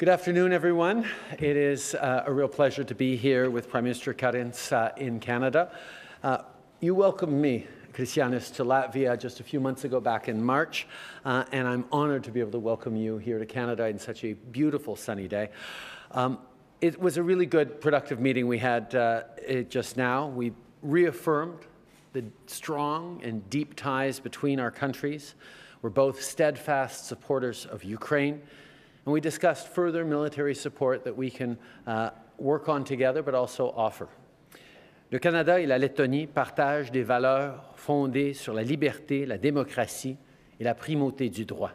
Good afternoon, everyone. It is uh, a real pleasure to be here with Prime Minister Karins uh, in Canada. Uh, you welcomed me, Krišjānis, to Latvia just a few months ago back in March, uh, and I'm honored to be able to welcome you here to Canada in such a beautiful sunny day. Um, it was a really good, productive meeting we had uh, just now. We reaffirmed the strong and deep ties between our countries. We're both steadfast supporters of Ukraine and we discussed further military support that we can uh, work on together but also offer. Le Canada et la Lettonie partagent des valeurs fondées sur la liberté, la démocratie et la primauté du droit.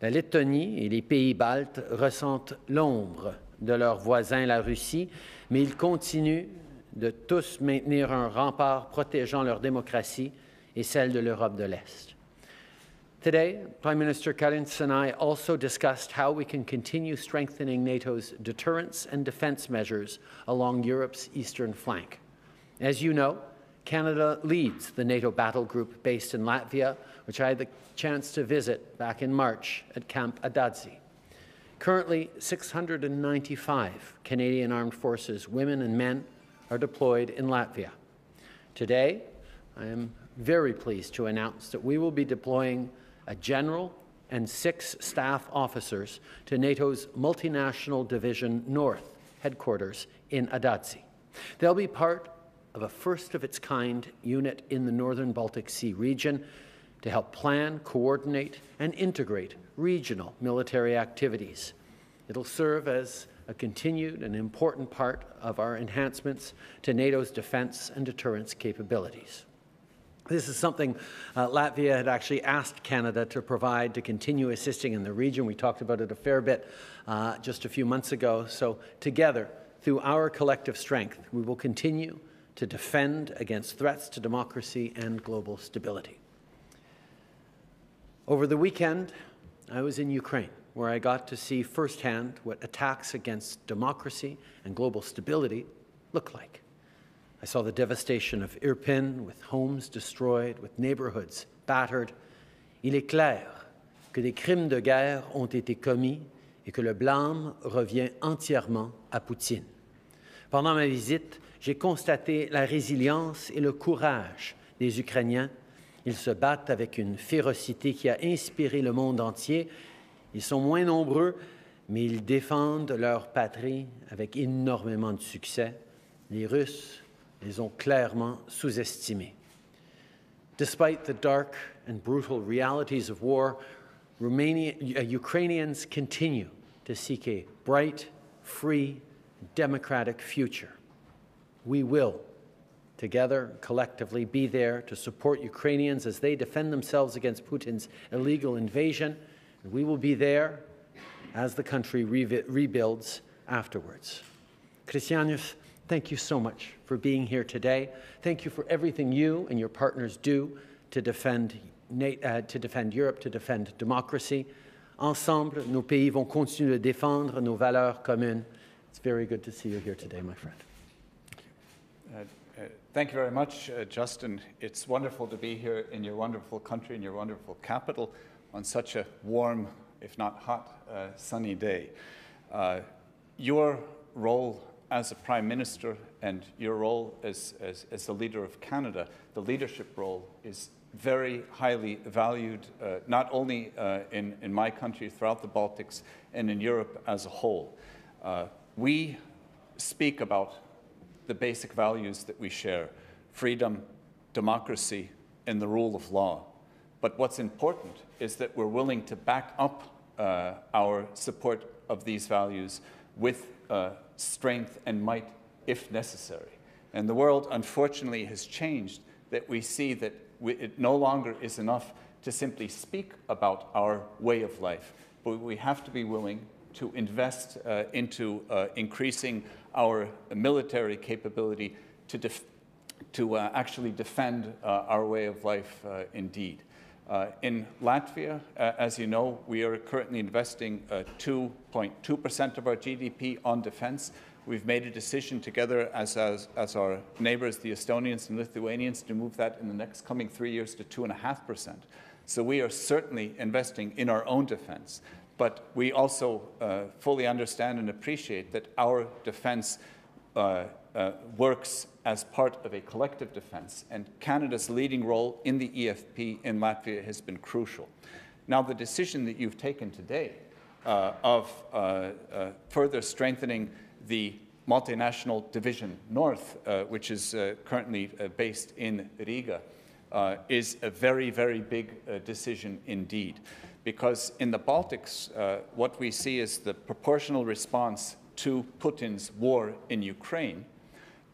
La Lettonie et les pays baltes ressentent l'ombre de leurs voisins, la Russie, mais ils continuent de tous maintenir un rempart protégeant leur démocratie et celle de l'Europe de l'Est. Today, Prime Minister Karins and I also discussed how we can continue strengthening NATO's deterrence and defence measures along Europe's eastern flank. As you know, Canada leads the NATO battle group based in Latvia, which I had the chance to visit back in March at Camp Ādaži. Currently, 695 Canadian Armed Forces women and men are deployed in Latvia. Today, I am very pleased to announce that we will be deploying a general, and six staff officers to NATO's Multinational Division North headquarters in Ādaži. They'll be part of a first of its kind unit in the northern Baltic Sea region to help plan, coordinate, and integrate regional military activities. It'll serve as a continued and important part of our enhancements to NATO's defense and deterrence capabilities. This is something uh, Latvia had actually asked Canada to provide to continue assisting in the region. We talked about it a fair bit uh, just a few months ago. So together, through our collective strength, we will continue to defend against threats to democracy and global stability. Over the weekend, I was in Ukraine, where I got to see firsthand what attacks against democracy and global stability look like. I saw the devastation of Irpin, with homes destroyed, with neighborhoods battered. Il est clair que des crimes de guerre ont été commis et que le blâme revient entièrement à Poutine. Pendant ma visite, j'ai constaté la résilience et le courage des Ukrainiens. Ils se battent avec une férocité qui a inspiré le monde entier. Ils sont moins nombreux, mais ils défendent leur patrie avec énormément de succès. Les Russes, les ont clairement sous-estimés. Despite the dark and brutal realities of war, Romania, uh, Ukrainians continue to seek a bright, free, democratic future. We will, together, collectively, be there to support Ukrainians as they defend themselves against Putin's illegal invasion. We will be there as the country re rebuilds afterwards. Krišjānis, Thank you so much for being here today. Thank you for everything you and your partners do to defend, uh, to defend Europe, to defend democracy. Ensemble, nos pays vont continuer de défendre nos valeurs communes. It's very good to see you here today, my friend. Uh, uh, thank you very much, uh, Justin. It's wonderful to be here in your wonderful country, in your wonderful capital, on such a warm, if not hot, uh, sunny day. Uh, your role as a Prime Minister and your role as, as, as the leader of Canada, the leadership role is very highly valued, uh, not only uh, in, in my country, throughout the Baltics, and in Europe as a whole. Uh, we speak about the basic values that we share freedom, democracy, and the rule of law. But what's important is that we're willing to back up uh, our support of these values with uh, strength and might if necessary. And the world, unfortunately, has changed that we see that we, it no longer is enough to simply speak about our way of life, but we have to be willing to invest uh, into uh, increasing our military capability to, to uh, actually defend uh, our way of life indeed. Uh, in Latvia, uh, as you know, we are currently investing 2.2% uh, of our GDP on defense. We've made a decision together as, as, as, our neighbors, the Estonians and Lithuanians, to move that in the next coming three years to 2.5%. So we are certainly investing in our own defense. But we also uh, fully understand and appreciate that our defense uh, uh, works as part of a collective defense, and Canada's leading role in the EFP in Latvia has been crucial. Now, the decision that you've taken today uh, of uh, uh, further strengthening the multinational division north, uh, which is currently based in Riga, is a very, very big decision indeed because in the Baltics, uh, what we see is the proportional response to Putin's war in Ukraine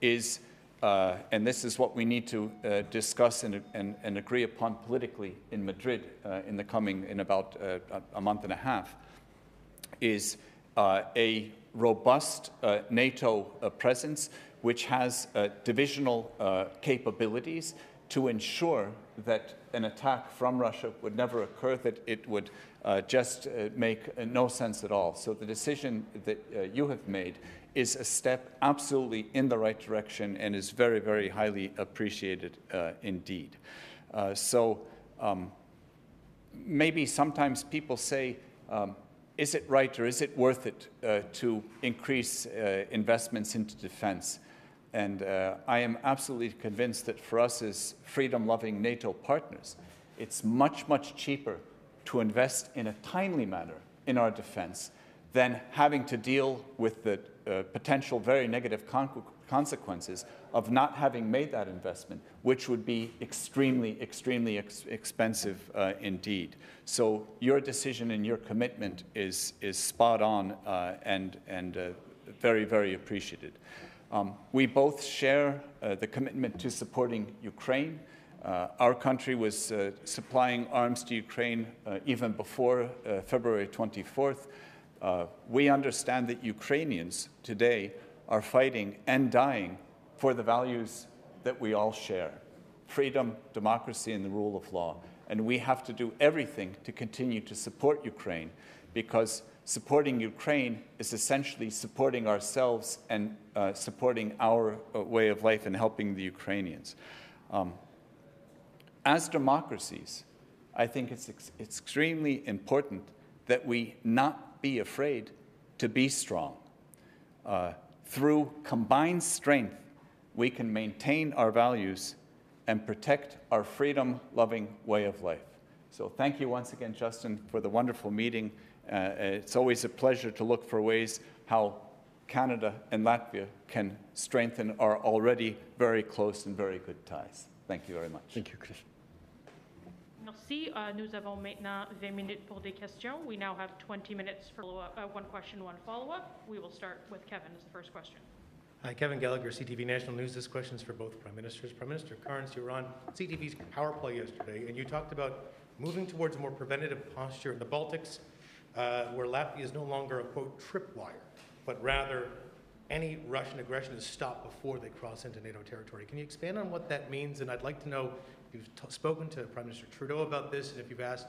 is, uh, and this is what we need to uh, discuss and, and, and, agree upon politically in Madrid uh, in the coming, in about uh, a month and a half, is uh, a robust NATO presence which has divisional capabilities to ensure that an attack from Russia would never occur, that it would uh, just uh, make uh, no sense at all. So the decision that uh, you have made is a step absolutely in the right direction and is very, very highly appreciated uh, indeed. Uh, so um, maybe sometimes people say, um, is it right or is it worth it to increase investments into defense? And uh, I am absolutely convinced that for us as freedom loving NATO partners, it's much, much cheaper to invest in a timely manner in our defense than having to deal with the uh, potential very negative con consequences of not having made that investment, which would be extremely, extremely ex expensive uh, indeed. So your decision and your commitment is, is spot on uh, and, and uh, very, very appreciated. Um, we both share uh, the commitment to supporting Ukraine. Uh, our country was uh, supplying arms to Ukraine uh, even before uh, February 24th. Uh, we understand that Ukrainians today are fighting and dying for the values that we all share freedom, democracy, and the rule of law. And we have to do everything to continue to support Ukraine because supporting Ukraine is essentially supporting ourselves and uh, supporting our uh, way of life and helping the Ukrainians. Um, as democracies, I think it's ex extremely important that we not be afraid to be strong. Uh, through combined strength, we can maintain our values and protect our freedom loving way of life. So, thank you once again, Justin, for the wonderful meeting. Uh, it's always a pleasure to look for ways how Canada and Latvia can strengthen our already very close and very good ties. Thank you very much. Thank you, Chris. Merci. Uh, nous avons maintenant 20 minutes pour des questions. We now have 20 minutes for uh, one question, one follow-up. We will start with Kevin as the first question. Hi, Kevin Gallagher, CTV National News. This question is for both Prime Ministers. Prime Minister Karins, you were on CTV's Power Play yesterday, and you talked about moving towards a more preventative posture in the Baltics uh, where Latvia is no longer a quote tripwire, but rather any Russian aggression is stopped before they cross into NATO territory. Can you expand on what that means? And I'd like to know you've spoken to Prime Minister Trudeau about this, and if you've asked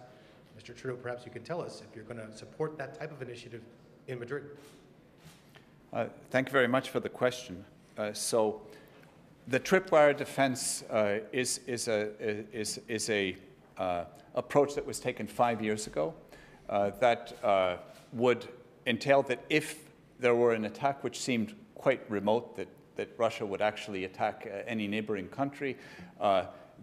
Mr. Trudeau, perhaps you can tell us if you're going to support that type of initiative in Madrid. Uh, thank you very much for the question. Uh, so, the tripwire defense uh, is, is a, is, is a uh, approach that was taken five years ago. Uh, that uh, would entail that if there were an attack which seemed quite remote, that, that Russia would actually attack uh, any neighboring country,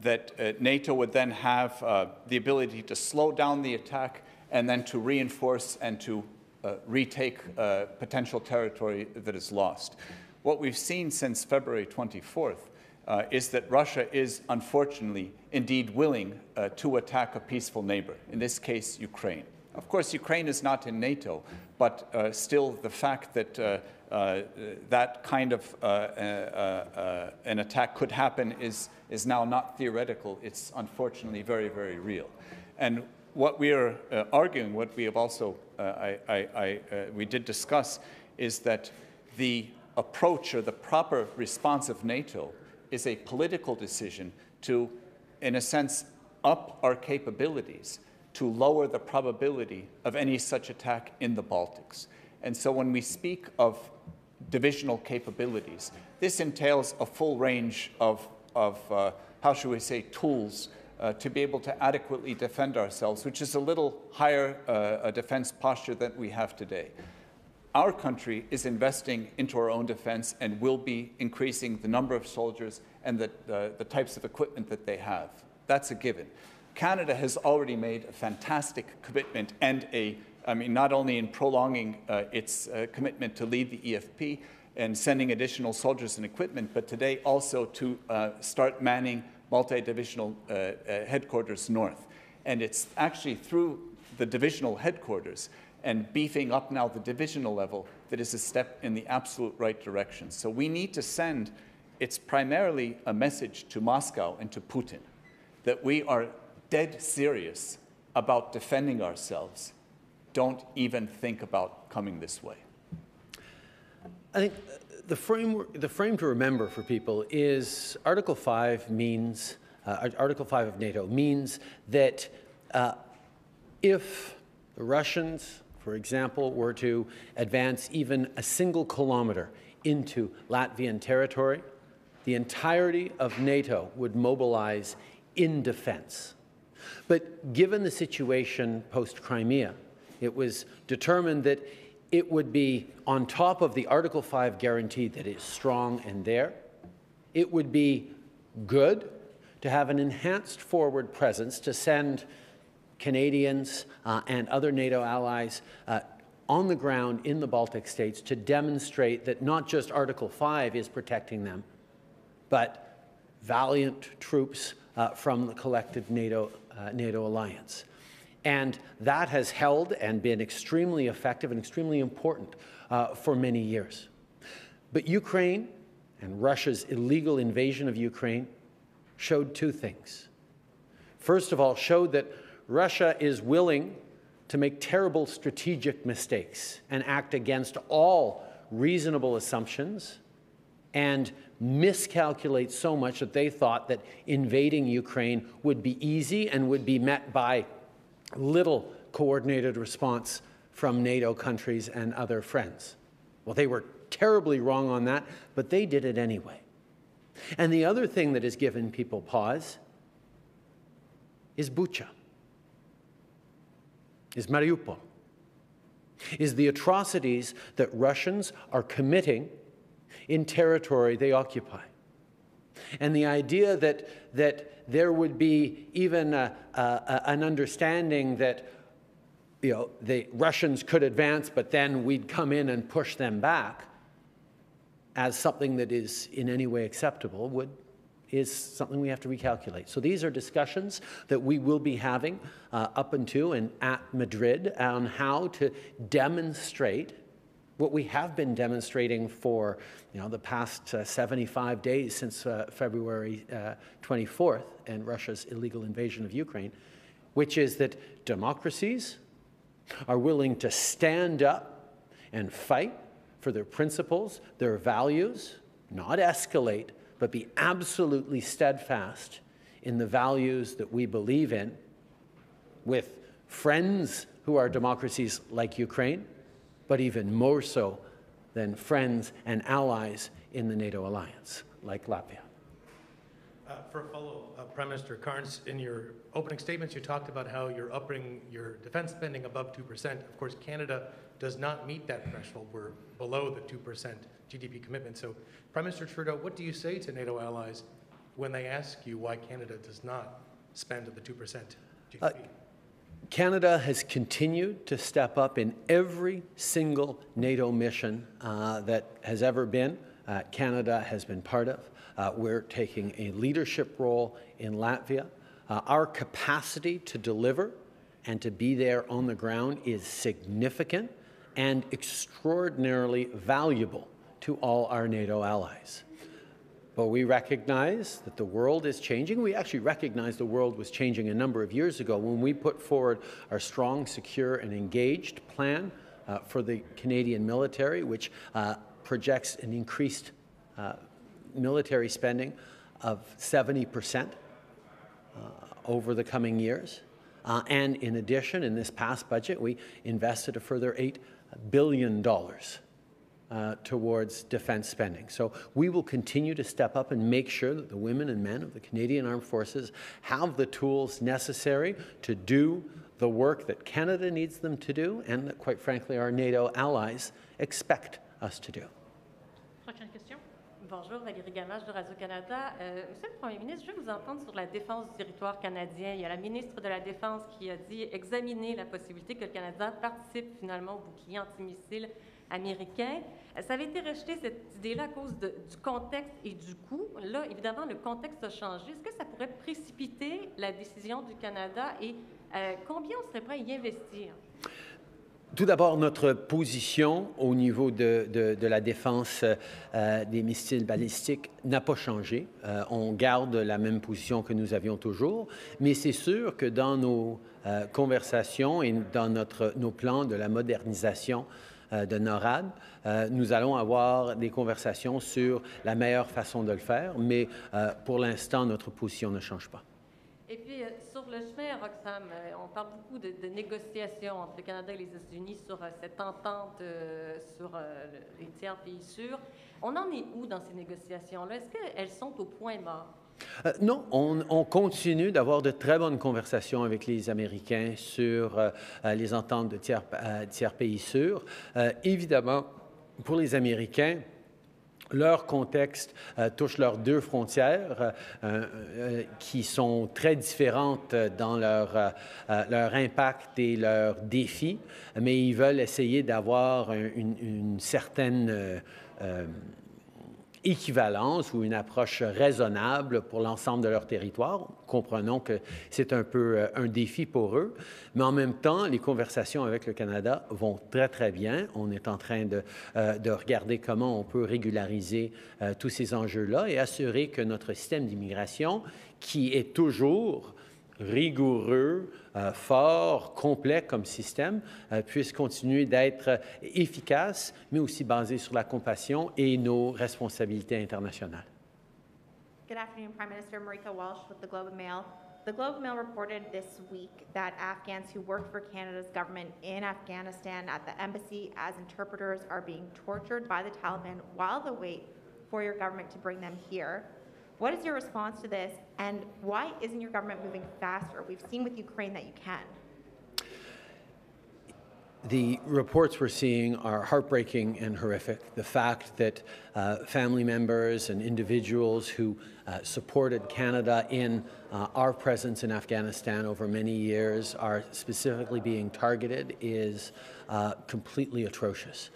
that NATO would then have the ability to slow down the attack and then to reinforce and to uh, retake uh, potential territory that is lost. What we've seen since February 24th uh, is that Russia is unfortunately indeed willing to attack a peaceful neighbor, in this case, Ukraine. Of course, Ukraine is not in NATO, but uh, still the fact that uh, uh, that kind of uh, uh, uh, an attack could happen is, is now not theoretical. It's unfortunately very, very real. And what we are arguing, what we have also, I, I, I, we did discuss, is that the approach or the proper response of NATO is a political decision to, in a sense, up our capabilities to lower the probability of any such attack in the Baltics. And so when we speak of divisional capabilities. This entails a full range of, of uh, how should we say, tools uh, to be able to adequately defend ourselves, which is a little higher uh, a defense posture than we have today. Our country is investing into our own defense and will be increasing the number of soldiers and the, the types of equipment that they have. That's a given. Canada has already made a fantastic commitment and a, I mean, not only in prolonging uh, its uh, commitment to lead the EFP and sending additional soldiers and equipment, but today also to uh, start manning multi-divisional uh, uh, headquarters north. And it's actually through the divisional headquarters and beefing up now the divisional level that is a step in the absolute right direction. So we need to send, it's primarily a message to Moscow and to Putin that we are dead serious about defending ourselves. Don't even think about coming this way. I think the frame, the frame to remember for people is Article 5 means, uh, Article 5 of NATO means that uh, if the Russians, for example, were to advance even a single kilometer into Latvian territory, the entirety of NATO would mobilize in defense. But given the situation post Crimea, it was determined that it would be on top of the Article 5 guarantee that is strong and there. It would be good to have an enhanced forward presence to send Canadians uh, and other NATO allies uh, on the ground in the Baltic states to demonstrate that not just Article 5 is protecting them, but valiant troops uh, from the collective NATO, uh, NATO alliance. And that has held and been extremely effective and extremely important uh, for many years. But Ukraine and Russia's illegal invasion of Ukraine showed two things. First of all, showed that Russia is willing to make terrible strategic mistakes and act against all reasonable assumptions and miscalculate so much that they thought that invading Ukraine would be easy and would be met by little coordinated response from NATO countries and other friends. Well, they were terribly wrong on that, but they did it anyway. And the other thing that has given people pause is Bucha, is Mariupol, is the atrocities that Russians are committing in territory they occupy. And the idea that, that there would be even a, a, an understanding that you know, the Russians could advance, but then we'd come in and push them back as something that is in any way acceptable would, is something we have to recalculate. So these are discussions that we will be having uh, up until and at Madrid on how to demonstrate what we have been demonstrating for you know, the past uh, 75 days since uh, February uh, 24th and Russia's illegal invasion of Ukraine, which is that democracies are willing to stand up and fight for their principles, their values, not escalate, but be absolutely steadfast in the values that we believe in with friends who are democracies like Ukraine but even more so than friends and allies in the NATO alliance, like Latvia. Uh, for a follow, uh, Prime Minister Karins, in your opening statements, you talked about how you're upping your defense spending above 2%. Of course, Canada does not meet that threshold. We're below the 2% GDP commitment. So, Prime Minister Trudeau, what do you say to NATO allies when they ask you why Canada does not spend at the 2% GDP? Uh, Canada has continued to step up in every single NATO mission uh, that has ever been. Uh, Canada has been part of. Uh, we're taking a leadership role in Latvia. Uh, our capacity to deliver and to be there on the ground is significant and extraordinarily valuable to all our NATO allies. But we recognize that the world is changing. We actually recognize the world was changing a number of years ago when we put forward our strong, secure, and engaged plan uh, for the Canadian military, which uh, projects an increased uh, military spending of 70% uh, over the coming years. Uh, and in addition, in this past budget, we invested a further $8 billion uh, towards defense spending. So we will continue to step up and make sure that the women and men of the Canadian Armed Forces have the tools necessary to do the work that Canada needs them to do and that, quite frankly, our NATO allies expect us to do. Prochaine question. Bonjour, Valérie Gamache de Radio-Canada. Euh, Monsieur le Premier ministre, je veux vous entendre sur la défense du territoire canadien. Il y a la ministre de la Défense qui a dit examiner la possibilité que le Canada participe finalement au bouclier antimissile américain. Ça avait été rejeté, cette idée-là, à cause du contexte et du coût. Là, évidemment, le contexte a changé. Est-ce que ça pourrait précipiter la décision du Canada et euh, combien on serait prêt à y investir? Tout d'abord, notre position au niveau de, de- la défense euh, des missiles balistiques n'a pas changé. Euh, on garde la même position que nous avions toujours, mais c'est sûr que dans nos conversations et dans notre, nos plans de la modernisation de NORAD, euh, nous allons avoir des conversations sur la meilleure façon de le faire, mais euh, pour l'instant, notre position ne change pas. Et puis, euh, sur le chemin euh, on parle beaucoup de, de négociations entre le Canada et les États-Unis sur euh, cette entente euh, sur euh, le- les tiers pays sûrs. On en est où dans ces négociations-là? Est-ce qu'elles sont au point mort? Euh, non, on, on continue d'avoir de très bonnes conversations avec les Américains sur euh, euh, les ententes de tiers, pays sûrs. Évidemment, pour les Américains, leur contexte touche leurs deux frontières qui sont très différentes dans leur, impact et leurs défis, mais ils veulent essayer d'avoir un- une, certaine équivalence ou une approche raisonnable pour l'ensemble de leur territoire. Comprenons que c'est un peu euh, un défi pour eux, mais en même temps, les conversations avec le Canada vont très, très bien. On est en train de, euh, de regarder comment on peut régulariser euh, tous ces enjeux-là et assurer que notre système d'immigration, qui est toujours rigoureux, euh, fort, complet comme système, euh, puisse continuer d'être efficace, mais aussi basé sur la compassion et nos responsabilités internationales. Good afternoon, Prime Minister Marika Walsh with the Globe and Mail. The Globe and Mail reported this week that Afghans who worked for Canada's government in Afghanistan at the embassy as interpreters are being tortured by the Taliban while they wait for your government to bring them here. What is your response to this, and why isn't your government moving faster? We've seen with Ukraine that you can. The reports we're seeing are heartbreaking and horrific. The fact that uh, family members and individuals who uh, supported Canada in uh, our presence in Afghanistan over many years are specifically being targeted is uh, completely atrocious.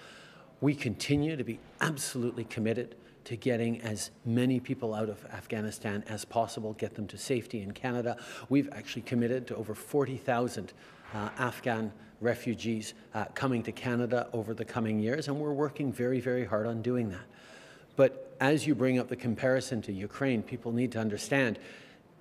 We continue to be absolutely committed to getting as many people out of Afghanistan as possible, get them to safety in Canada. We've actually committed to over 40,000 uh, Afghan refugees uh, coming to Canada over the coming years, and we're working very, very hard on doing that. But as you bring up the comparison to Ukraine, people need to understand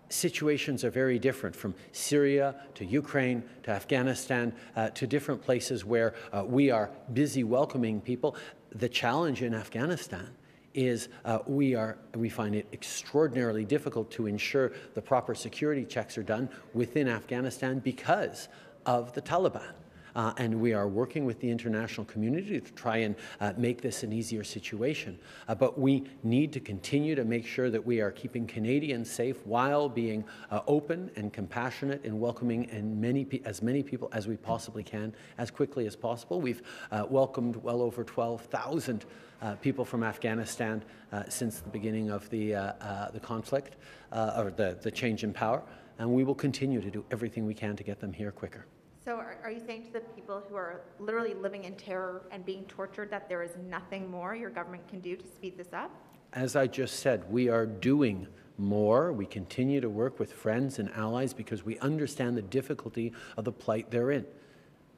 situations are very different from Syria to Ukraine to Afghanistan uh, to different places where uh, we are busy welcoming people. The challenge in Afghanistan is uh, we, are, we find it extraordinarily difficult to ensure the proper security checks are done within Afghanistan because of the Taliban. Uh, and we are working with the international community to try and uh, make this an easier situation. Uh, but we need to continue to make sure that we are keeping Canadians safe while being uh, open and compassionate and welcoming and many, as many people as we possibly can as quickly as possible. We've uh, welcomed well over 12,000 uh, people from Afghanistan uh, since the beginning of the, uh, uh, the conflict or the, the change in power, and we will continue to do everything we can to get them here quicker. So are, are you saying to the people who are literally living in terror and being tortured that there is nothing more your government can do to speed this up? As I just said, we are doing more. We continue to work with friends and allies because we understand the difficulty of the plight they're in.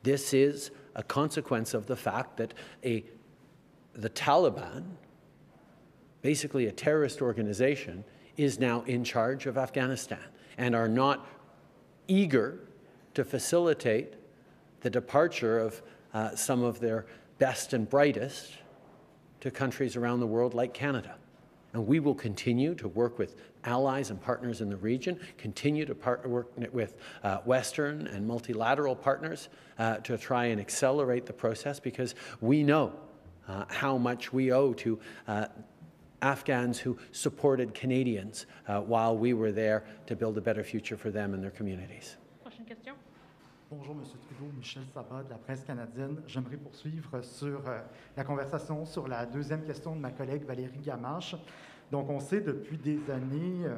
This is a consequence of the fact that a, the Taliban, basically a terrorist organization, is now in charge of Afghanistan and are not eager to facilitate the departure of uh, some of their best and brightest to countries around the world like Canada. And we will continue to work with allies and partners in the region, continue to part- work with uh, Western and multilateral partners uh, to try and accelerate the process because we know uh, how much we owe to uh, Afghans who supported Canadians uh, while we were there to build a better future for them and their communities. Bonjour, M. Trudeau. Michel Sabat de la presse canadienne. J'aimerais poursuivre sur euh, la conversation sur la deuxième question de ma collègue Valérie Gamache. Donc, on sait depuis des années euh,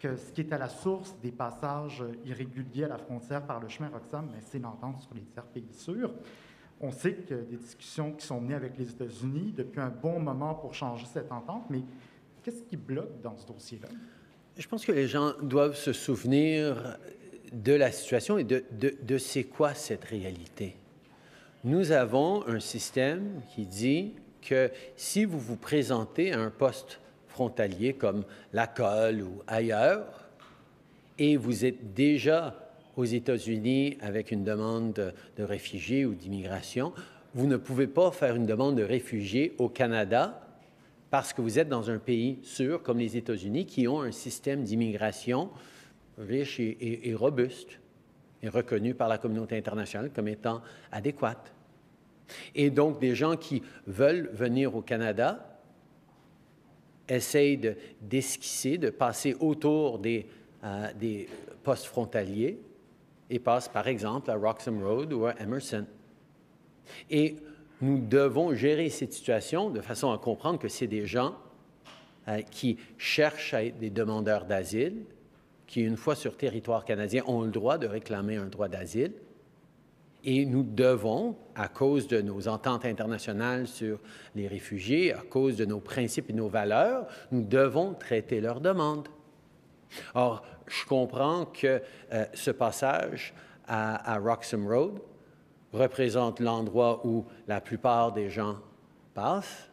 que ce qui est à la source des passages irréguliers à la frontière par le chemin Roxham, ben, c'est l'entente sur les tiers pays sûrs. On sait que des discussions qui sont menées avec les États-Unis depuis un bon moment pour changer cette entente, mais qu'est-ce qui bloque dans ce dossier-là? Je pense que les gens doivent se souvenir de la situation et de, de, de c'est quoi cette réalité. Nous avons un système qui dit que si vous vous présentez à un poste frontalier comme la Colle ou ailleurs, et vous êtes déjà aux États-Unis avec une demande de, de réfugiés ou d'immigration, vous ne pouvez pas faire une demande de réfugiés au Canada parce que vous êtes dans un pays sûr comme les États-Unis qui ont un système d'immigration riche et, et- et robuste et reconnu par la communauté internationale comme étant adéquat. Et donc, des gens qui veulent venir au Canada essayent de- d'esquisser, de, passer autour des, euh, des postes frontaliers et passent, par exemple, à Roxham Road ou à Emerson. Et nous devons gérer cette situation de façon à comprendre que c'est des gens euh, qui cherchent à être des demandeurs d'asile, qui, une fois sur territoire canadien, ont le droit de réclamer un droit d'asile. Et nous devons, à cause de nos ententes internationales sur les réfugiés, à cause de nos principes et nos valeurs, nous devons traiter leurs demandes. Or, je comprends que euh, ce passage à, à Roxham Road représente l'endroit où la plupart des gens passent.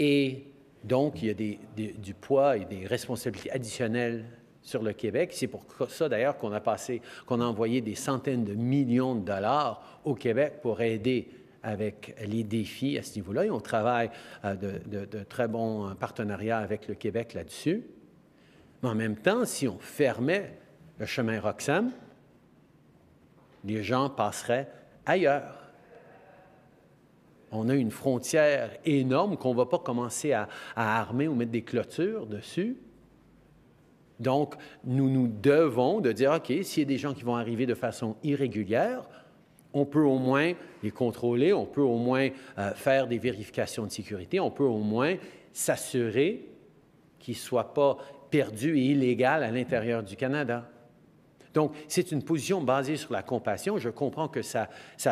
Et donc, il y a du poids et des responsabilités additionnelles sur le Québec. C'est pour ça, d'ailleurs, qu'on a passé, qu'on a envoyé des centaines de millions de dollars au Québec pour aider avec les défis à ce niveau-là. Et on travaille euh, de, très bons euh, partenariats avec le Québec là-dessus. Mais en même temps, si on fermait le chemin Roxham, les gens passeraient ailleurs. On a une frontière énorme qu'on ne va pas commencer à armer ou mettre des clôtures dessus. Donc, nous nous devons de dire, OK, s'il y a des gens qui vont arriver de façon irrégulière, on peut au moins les contrôler, on peut au moins euh, faire des vérifications de sécurité, on peut au moins s'assurer qu'ils ne soient pas perdus et illégaux à l'intérieur du Canada. Donc, c'est une position basée sur la compassion. Je comprends que ça,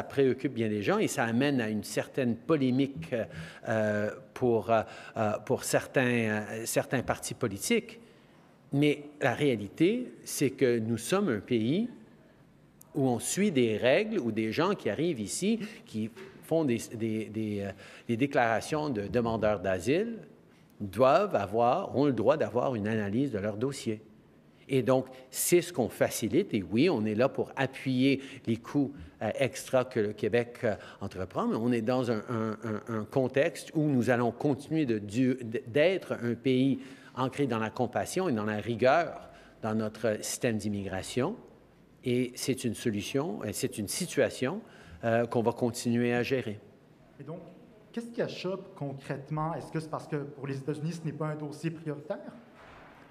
préoccupe bien les gens et ça amène à une certaine polémique euh, pour, euh, certains partis politiques. Mais la réalité, c'est que nous sommes un pays où on suit des règles, où des gens qui arrivent ici, qui font euh, des déclarations de demandeurs d'asile, doivent avoir, ont le droit d'avoir une analyse de leur dossier. Et donc, c'est ce qu'on facilite. Et oui, on est là pour appuyer les coûts euh, extra que le Québec euh, entreprend, mais on est dans un, un- contexte où nous allons continuer d'être un pays ancré dans la compassion et dans la rigueur dans notre système d'immigration. Et c'est une solution, et c'est une situation euh, qu'on va continuer à gérer. Et donc, qu'est-ce qui achoppe concrètement? Est-ce que c'est parce que pour les États-Unis, ce n'est pas un dossier prioritaire?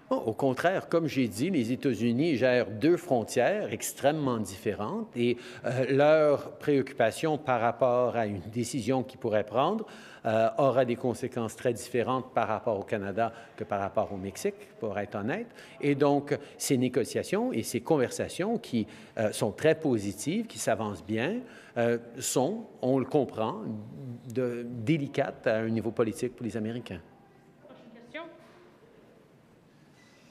Bon, au contraire, comme j'ai dit, les États-Unis gèrent deux frontières extrêmement différentes et euh, leur préoccupation par rapport à une décision qu'ils pourraient prendre euh, aura des conséquences très différentes par rapport au Canada que par rapport au Mexique, pour être honnête. Et donc, ces négociations et ces conversations qui euh, sont très positives, qui s'avancent bien, euh, sont, on le comprend, de, délicates à un niveau politique pour les Américains. Prochaine question.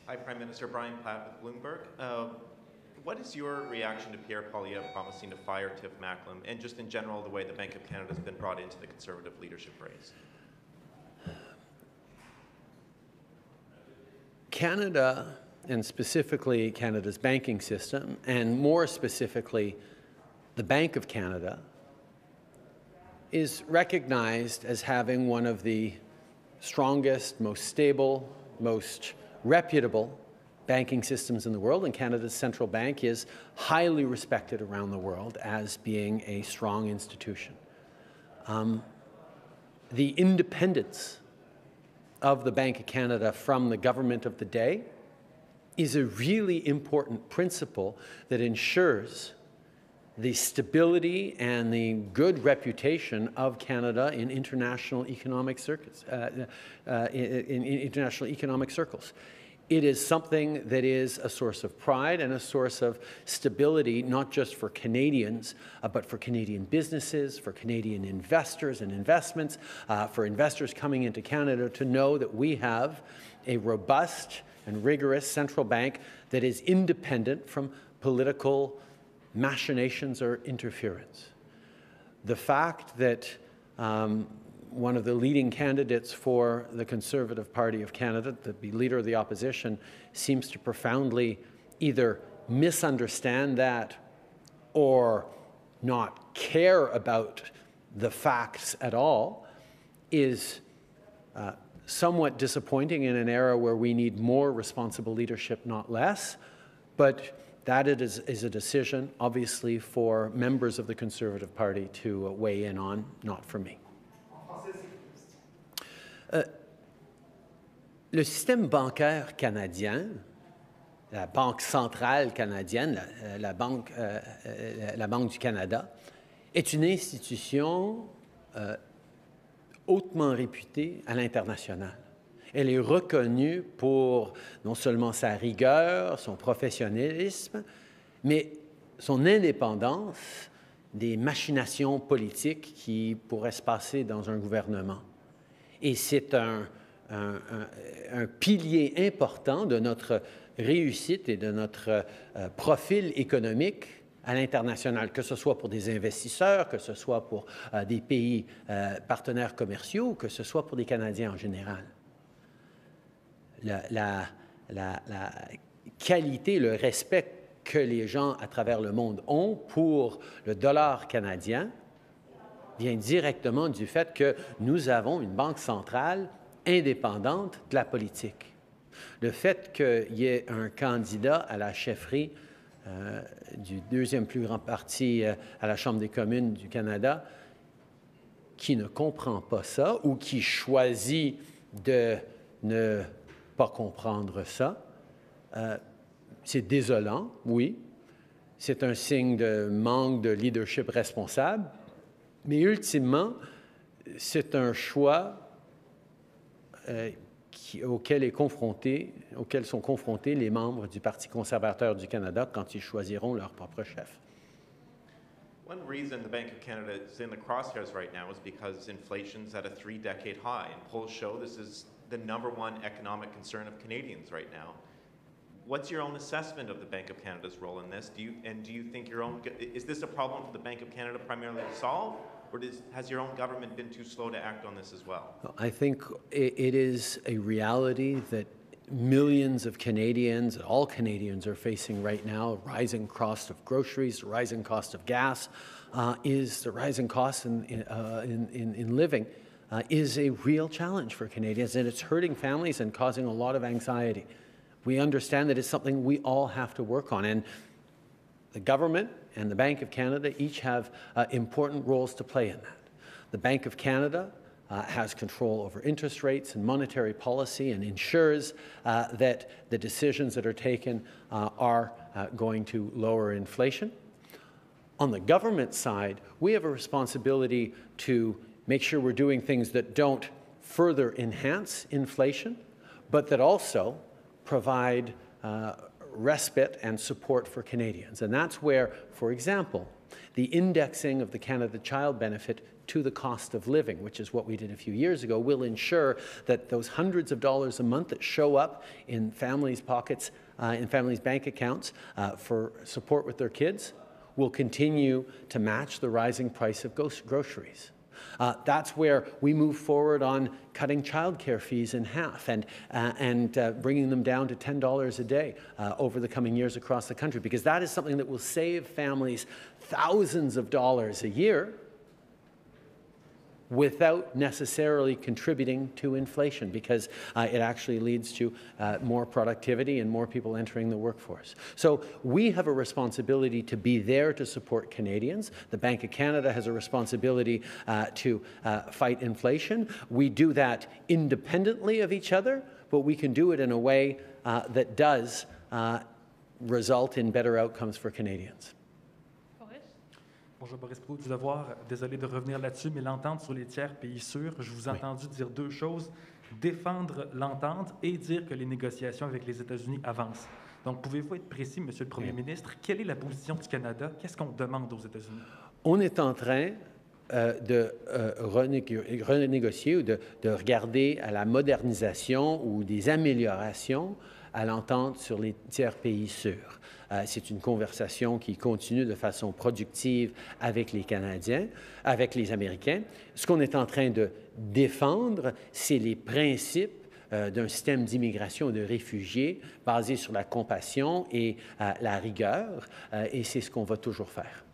Hi, Prime Minister Brian Platt with Bloomberg. Uh, what is your reaction to Pierre Poilievre promising to fire Tiff Macklem, and just in general, the way the Bank of Canada has been brought into the Conservative leadership race? Canada, and specifically Canada's banking system, and more specifically the Bank of Canada, is recognized as having one of the strongest, most stable, most reputable banking systems in the world, and Canada's central bank is highly respected around the world as being a strong institution. Um, the independence of the Bank of Canada from the government of the day is a really important principle that ensures the stability and the good reputation of Canada in international economic circuits, uh, uh, in, in, international economic circles. It is something that is a source of pride and a source of stability, not just for Canadians, uh, but for Canadian businesses, for Canadian investors and investments, uh, for investors coming into Canada to know that we have a robust and rigorous central bank that is independent from political machinations or interference. The fact that um, one of the leading candidates for the Conservative Party of Canada, the leader of the opposition, seems to profoundly either misunderstand that or not care about the facts at all is uh, somewhat disappointing in an era where we need more responsible leadership, not less. But that is, is, a decision, obviously, for members of the Conservative Party to weigh in on, not for me. Euh, le système bancaire canadien, la Banque centrale canadienne, la, euh, euh, Banque du Canada, est une institution hautement réputée à l'international. Elle est reconnue pour non seulement sa rigueur, son professionnalisme, mais son indépendance des machinations politiques qui pourraient se passer dans un gouvernement. Et c'est un, pilier important de notre réussite et de notre euh, profil économique à l'international, que ce soit pour des investisseurs, que ce soit pour euh, des pays euh, partenaires commerciaux, que ce soit pour des Canadiens en général. La qualité, le respect que les gens à travers le monde ont pour le dollar canadien vient directement du fait que nous avons une banque centrale indépendante de la politique. Le fait qu'il y ait un candidat à la chefferie euh, du deuxième plus grand parti euh, à la Chambre des communes du Canada qui ne comprend pas ça ou qui choisit de ne pas comprendre ça. Euh, c'est désolant, oui. C'est un signe de manque de leadership responsable. Mais ultimement, c'est un choix euh, auquel, est confronté, sont confrontés les membres du Parti conservateur du Canada quand ils choisiront leur propre chef. One reason the Bank of Canada is in the crosshairs right now is because inflation's at a three-decade high, and polls show this is the number one economic concern of Canadians right now. What's your own assessment of the Bank of Canada's role in this? Do you, and do you think your own, is this a problem for the Bank of Canada primarily to solve? Or does, has your own government been too slow to act on this as well? I think it is a reality that millions of Canadians, all Canadians are facing right now, rising cost of groceries, rising cost of gas, uh, is the rising cost in, in, uh, in, in living uh, is a real challenge for Canadians, and it's hurting families and causing a lot of anxiety. We understand that it's something we all have to work on, and the government and the Bank of Canada each have uh, important roles to play in that. The Bank of Canada uh, has control over interest rates and monetary policy and ensures uh, that the decisions that are taken uh, are uh, going to lower inflation. On the government side, we have a responsibility to make sure we're doing things that don't further enhance inflation, but that also provide uh, respite and support for Canadians. And that's where, for example, the indexing of the Canada Child Benefit to the cost of living, which is what we did a few years ago, will ensure that those hundreds of dollars a month that show up in families' pockets, uh, in families' bank accounts uh, for support with their kids, will continue to match the rising price of groceries. Uh, that's where we move forward on cutting childcare fees in half and, uh, and uh, bringing them down to $10 a day uh, over the coming years across the country, because that is something that will save families thousands of dollars a year without necessarily contributing to inflation because uh, it actually leads to uh, more productivity and more people entering the workforce. So we have a responsibility to be there to support Canadians. The Bank of Canada has a responsibility uh, to uh, fight inflation. We do that independently of each other, but we can do it in a way uh, that does uh, result in better outcomes for Canadians. Bonjour Boris Poulou du Devoir. Désolé de revenir là-dessus, mais l'entente sur les tiers pays sûrs, je vous ai entendu dire deux choses défendre l'entente et dire que les négociations avec les États-Unis avancent. Donc, pouvez-vous être précis, Monsieur le Premier ministre, quelle est la position du Canada? Qu'est-ce qu'on demande aux États-Unis? On est en train euh, de euh, renégocier ou de, de, regarder à la modernisation ou des améliorations à l'entente sur les tiers pays sûrs. Euh, c'est une conversation qui continue de façon productive avec les Canadiens, avec les Américains. Ce qu'on est en train de défendre, c'est les principes euh, d'un système d'immigration de réfugiés basé sur la compassion et euh, la rigueur, et c'est ce qu'on va toujours faire.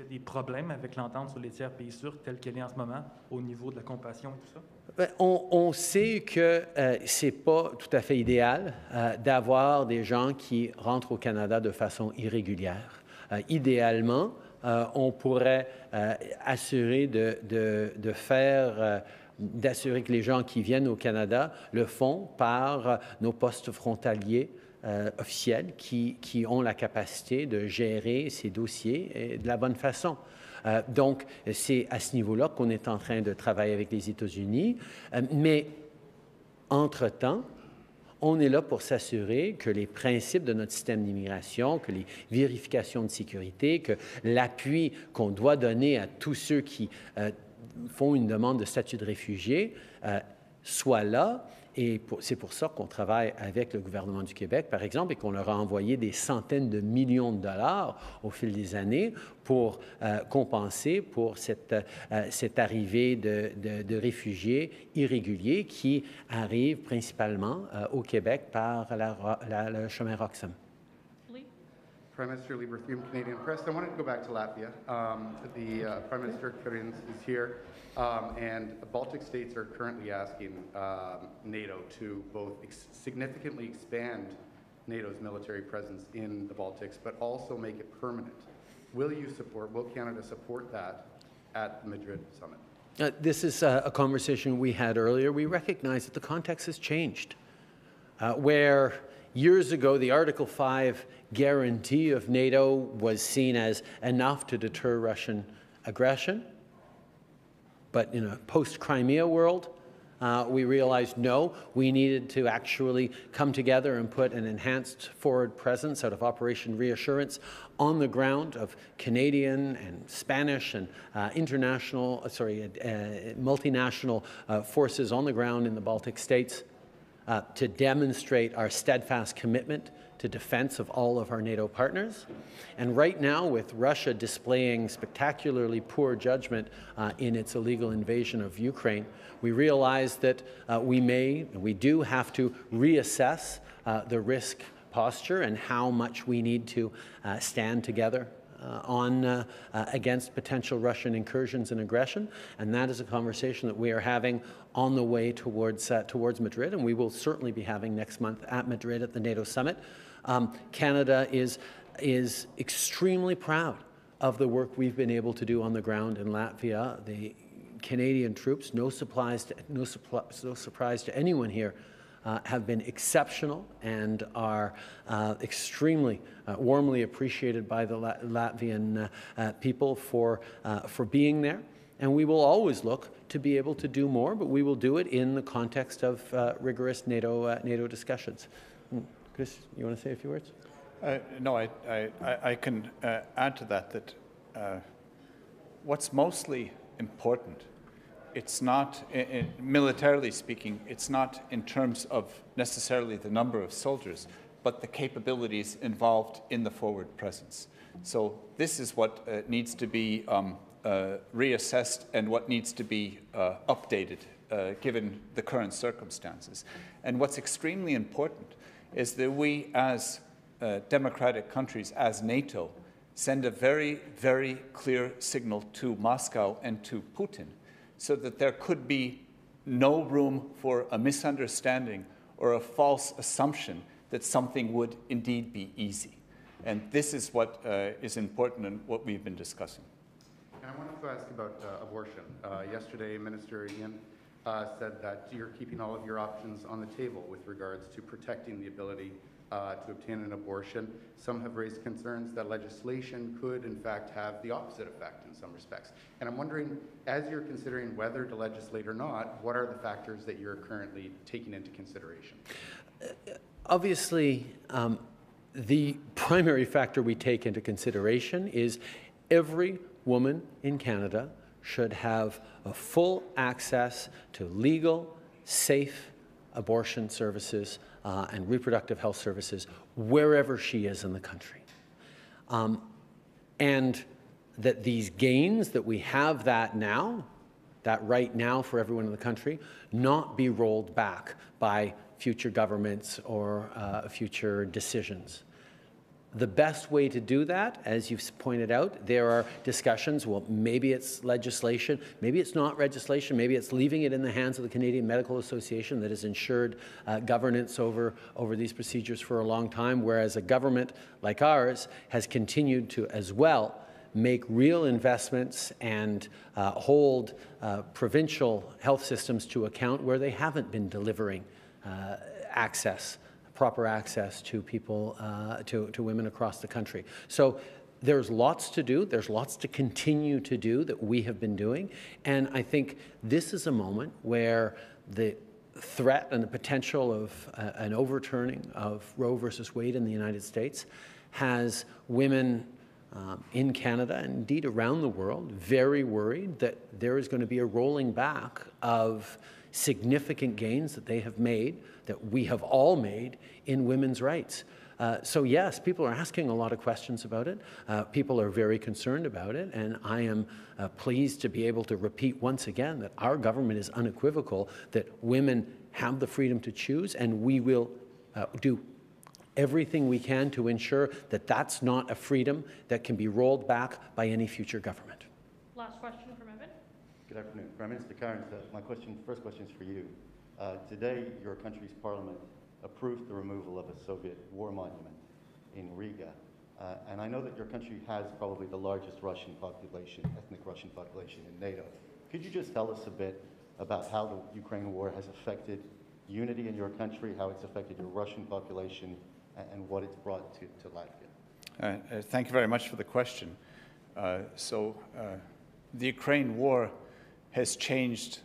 A des problèmes avec l'entente sur les tiers pays sûrs telle qu'elle est en ce moment au niveau de la compassion et tout ça? Ben, on, sait que euh, ce n'est pas tout à fait idéal euh, d'avoir des gens qui rentrent au Canada de façon irrégulière. Euh, idéalement, on pourrait assurer de faire d'assurer que les gens qui viennent au Canada le font par nos postes frontaliers officiels qui, qui, ont la capacité de gérer ces dossiers de la bonne façon. Euh, donc, c'est à ce niveau-là qu'on est en train de travailler avec les États-Unis. Euh, mais, entre-temps, on est là pour s'assurer que les principes de notre système d'immigration, que les vérifications de sécurité, que l'appui qu'on doit donner à tous ceux qui euh, font une demande de statut de réfugié soient là et c'est pour ça qu'on travaille avec le gouvernement du Québec, par exemple, et qu'on leur a envoyé des centaines de millions de dollars au fil des années pour euh, compenser pour cette, euh, arrivée de, réfugiés irréguliers qui arrivent principalement euh, au Québec par le chemin Roxham. Prime Minister Lee Berthiaume, Canadian Press. I wanted to go back to Latvia. Um, the uh, Prime Minister Karins is here. Um, and the Baltic states are currently asking um, NATO to both ex significantly expand NATO's military presence in the Baltics, but also make it permanent. Will you support, will Canada support that at the Madrid summit? Uh, this is uh, a conversation we had earlier. We recognize that the context has changed. Uh, where years ago the Article 5 guarantee of NATO was seen as enough to deter Russian aggression, but in a post Crimea world, uh, we realized no, we needed to actually come together and put an enhanced forward presence out of Operation Reassurance on the ground of Canadian and Spanish and uh, international, uh, sorry, uh, multinational uh, forces on the ground in the Baltic states uh, to demonstrate our steadfast commitment to defense of all of our NATO partners. And right now, with Russia displaying spectacularly poor judgment uh, in its illegal invasion of Ukraine, we realize that uh, we may, we do have to reassess uh, the risk posture and how much we need to uh, stand together uh, on uh, uh, against potential Russian incursions and aggression, and that is a conversation that we are having on the way towards towards Madrid, and we will certainly be having next month at Madrid at the NATO summit. Um, Canada is, is extremely proud of the work we've been able to do on the ground in Latvia. The Canadian troops, no, supplies to, no, no surprise to anyone here, uh, have been exceptional and are uh, extremely uh, warmly appreciated by the La Latvian uh, uh, people for, uh, for being there. And we will always look to be able to do more, but we will do it in the context of rigorous NATO, NATO discussions. Mm. Chris, you want to say a few words? Uh, no, I, I, I can uh, add to that that uh, what's mostly important, it's not, in, in, militarily speaking, it's not in terms of necessarily the number of soldiers, but the capabilities involved in the forward presence. So this is what uh, needs to be um, uh, reassessed and what needs to be uh, updated given the current circumstances. And what's extremely important is that we, as uh, democratic countries, as NATO, send a very, very clear signal to Moscow and to Putin so that there could be no room for a misunderstanding or a false assumption that something would indeed be easy. And this is what uh, is important and what we've been discussing. And I wanted to ask about uh, abortion. Uh, yesterday, Minister Ien uh, said that you're keeping all of your options on the table with regards to protecting the ability uh, to obtain an abortion. Some have raised concerns that legislation could, in fact, have the opposite effect in some respects. And I'm wondering, as you're considering whether to legislate or not, what are the factors that you're currently taking into consideration? Obviously, um, the primary factor we take into consideration is every woman in Canada should have a full access to legal, safe abortion services uh, and reproductive health services wherever she is in the country. Um, and that these gains, that we have that now, that right now for everyone in the country, not be rolled back by future governments or uh, future decisions. The best way to do that, as you've pointed out, there are discussions. Well, maybe it's legislation, maybe it's not legislation, maybe it's leaving it in the hands of the Canadian Medical Association that has ensured uh, governance over, over these procedures for a long time, whereas a government like ours has continued to as well make real investments and uh, hold uh, provincial health systems to account where they haven't been delivering uh, access proper access to people, uh, to, to women across the country. So there's lots to do. There's lots to continue to do that we have been doing. And I think this is a moment where the threat and the potential of uh, an overturning of Roe versus Wade in the United States has women um, in Canada and indeed around the world very worried that there is going to be a rolling back of significant gains that they have made, that we have all made in women's rights. Uh, so yes, people are asking a lot of questions about it. Uh, people are very concerned about it, and I am uh, pleased to be able to repeat once again that our government is unequivocal that women have the freedom to choose, and we will uh, do everything we can to ensure that that's not a freedom that can be rolled back by any future government. Last question afternoon. Prime Minister Karins, uh, my question, first question is for you. Uh, today, your country's parliament approved the removal of a Soviet war monument in Riga. Uh, and I know that your country has probably the largest Russian population, ethnic Russian population in NATO. Could you just tell us a bit about how the Ukraine war has affected unity in your country, how it's affected your Russian population, and, and what it's brought to, to Latvia? Uh, uh, thank you very much for the question. Uh, so, the Ukraine war has changed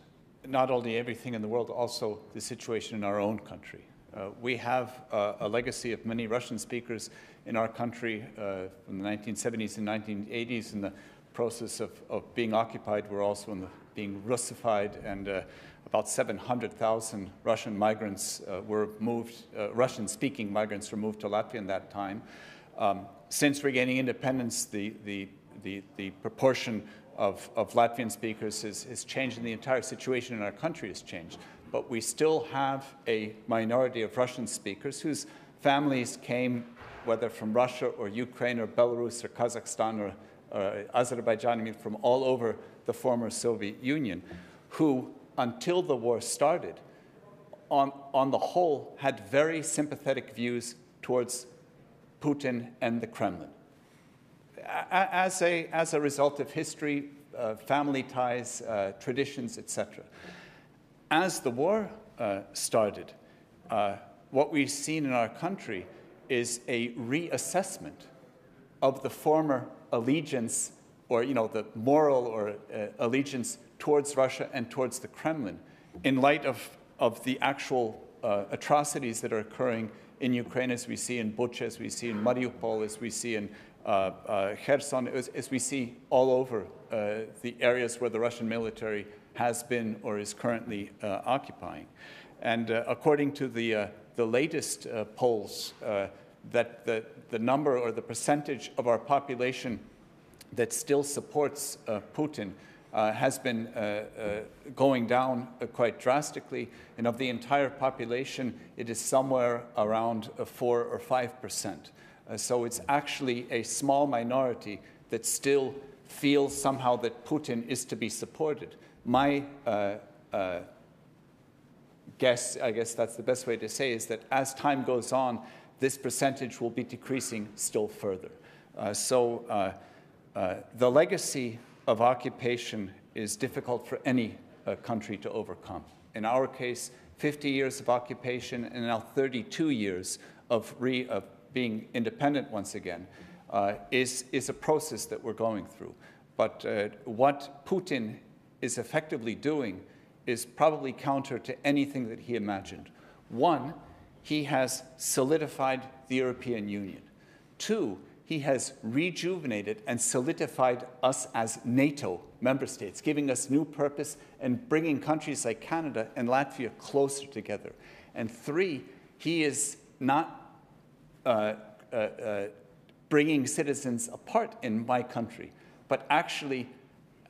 not only everything in the world, also the situation in our own country. Uh, we have uh, a legacy of many Russian speakers in our country uh, from the 1970s and 1980s in the process of, of being occupied. We're also in the, being Russified, and uh, about 700,000 Russian migrants uh, were moved, uh, Russian-speaking migrants were moved to Latvia in that time. Um, since regaining independence, the, the, the, the proportion of, of Latvian speakers has, has changed and the entire situation in our country has changed. But we still have a minority of Russian speakers whose families came, whether from Russia or Ukraine or Belarus or Kazakhstan or, or Azerbaijan, I mean, from all over the former Soviet Union, who, until the war started, on, on the whole, had very sympathetic views towards Putin and the Kremlin as a, as a result of history, uh, family ties, uh, traditions, etc. As the war uh, started, uh, what we've seen in our country is a reassessment of the former allegiance or you know, the moral or uh, allegiance towards Russia and towards the Kremlin in light of, of the actual uh, atrocities that are occurring in Ukraine, as we see in Bucha, as we see in Mariupol, as we see in Uh, uh, Kherson, as, as, we see all over uh, the areas where the Russian military has been or is currently uh, occupying. And according to the, the latest polls, that the, the number or the percentage of our population that still supports uh, Putin uh, has been uh, going down quite drastically. And of the entire population, it is somewhere around 4 or 5 percent. Uh, so it's actually a small minority that still feels somehow that Putin is to be supported. my uh, uh, guess, I guess that's the best way to say, is that as time goes on, this percentage will be decreasing still further. Uh, so uh, uh, the legacy of occupation is difficult for any country to overcome. In our case, 50 years of occupation and now 32 years of, re, of being independent once again uh, is, is a process that we're going through. But uh, what Putin is effectively doing is probably counter to anything that he imagined. One, he has solidified the European Union. Two, he has rejuvenated and solidified us as NATO member states, giving us new purpose and bringing countries like Canada and Latvia closer together. And three, he is not uh, uh, bringing citizens apart in my country, but actually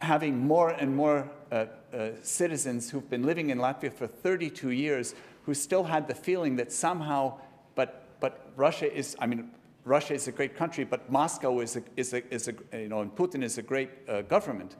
having more and more uh, uh, citizens who've been living in Latvia for 32 years who still had the feeling that somehow, but, but Russia is, I mean, Russia is a great country, but Moscow is a, is a, is a you know, and Putin is a great uh, government,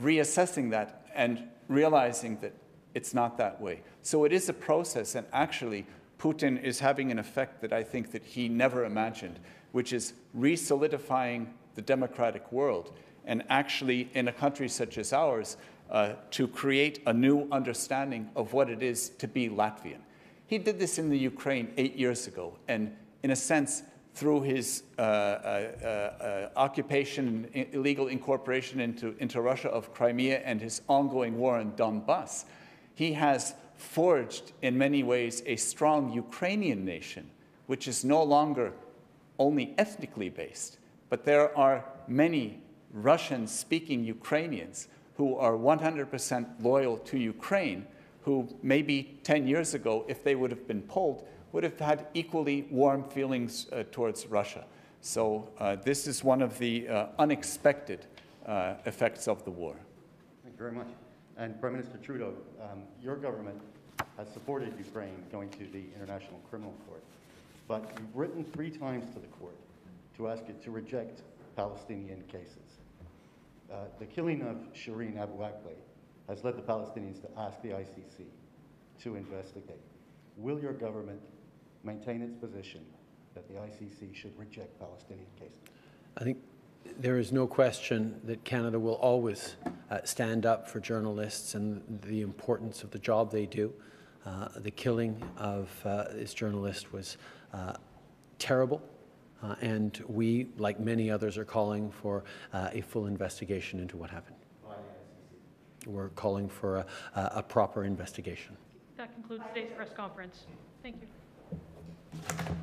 reassessing that and realizing that it's not that way. So it is a process, and actually, Putin is having an effect that I think that he never imagined, which is re-solidifying the democratic world and actually in a country such as ours uh, to create a new understanding of what it is to be Latvian. He did this in the Ukraine eight years ago, and in a sense, through his uh, uh, uh occupation, illegal incorporation into, into Russia of Crimea and his ongoing war in Donbass, he has forged, in many ways, a strong Ukrainian nation, which is no longer only ethnically based, but there are many Russian speaking Ukrainians who are 100% loyal to Ukraine, who maybe 10 years ago, if they would have been polled, would have had equally warm feelings uh, towards Russia. So uh, this is one of the uh, unexpected uh, effects of the war. Thank you very much. And Prime Minister Trudeau, um, your government has supported Ukraine going to the International Criminal Court, but you've written three times to the court to ask it to reject Palestinian cases. Uh, the killing of Shireen Abu Akleh has led the Palestinians to ask the ICC to investigate. Will your government maintain its position that the ICC should reject Palestinian cases? I think there is no question that Canada will always uh, stand up for journalists and the importance of the job they do. Uh, the killing of uh, this journalist was uh, terrible. Uh, and we, like many others, are calling for a full investigation into what happened. We're calling for a, a proper investigation. That concludes today's press conference. Thank you.